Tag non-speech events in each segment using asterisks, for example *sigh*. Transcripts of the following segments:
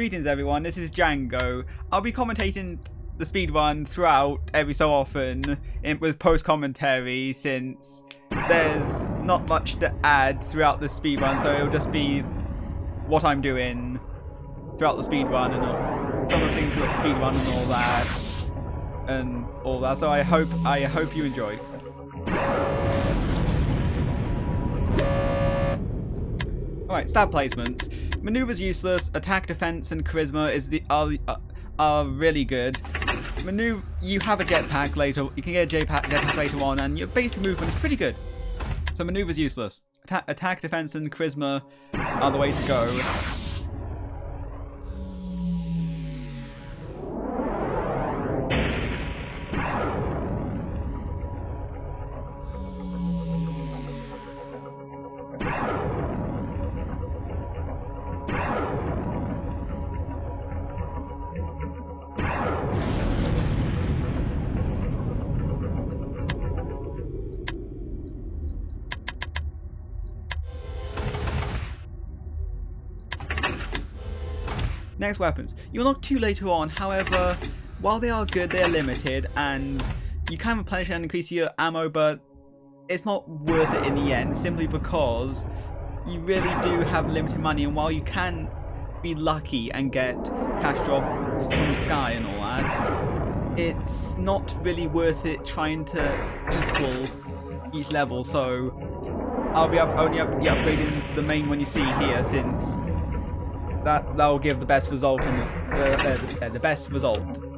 Greetings everyone, this is Django. I'll be commentating the speedrun throughout every so often in, with post commentary since there's not much to add throughout the speedrun so it'll just be what I'm doing throughout the speedrun and some of the things like speedrun and all that and all that so I hope I hope you enjoy. Alright, stab placement. Maneuver's useless, attack, defense, and charisma is the are, uh, are really good. Maneuver, you have a jetpack later, you can get a jetpack, later on, and your basic movement is pretty good. So maneuver's useless. Atta attack, defense, and charisma are the way to go. Weapons. You unlock two later on, however, while they are good, they are limited, and you can replenish and increase your ammo, but it's not worth it in the end, simply because you really do have limited money, and while you can be lucky and get cash drop from the sky and all that, it's not really worth it trying to equal each level, so I'll be up, only up, upgrading the main one you see here since that that will give the best result and the, uh, the, the best result.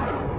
Bye.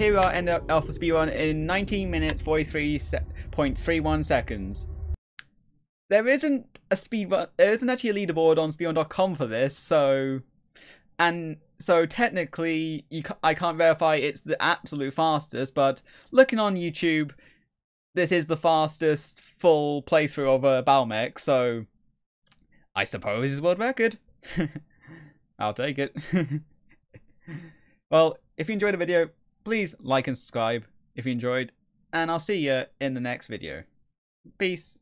Here we are, end up Alpha Speedrun in 19 minutes 43.31 seconds. There isn't a speedrun, there isn't actually a leaderboard on speedrun.com for this, so and so technically you I can't verify it's the absolute fastest, but looking on YouTube, this is the fastest full playthrough of a Battle Mech, so I suppose it's world record. *laughs* I'll take it. *laughs* well, if you enjoyed the video, please like and subscribe if you enjoyed, and I'll see you in the next video. Peace.